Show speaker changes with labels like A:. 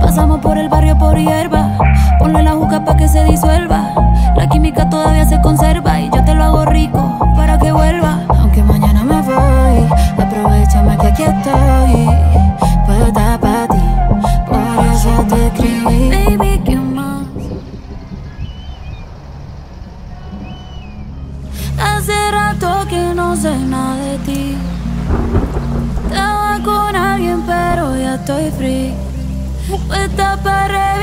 A: Pasamos por el barrio por hierba. Ponle la juca pa' que se disuelva. La química todavía se conserva y yo te lo hago rico para que vuelva. Aunque mañana me voy, aprovechame que aquí estoy. Puedo estar para ti, por eso te escribí. Baby, ¿qué más? Hace rato que no sé nada de ti pero ya estoy free. Puesta para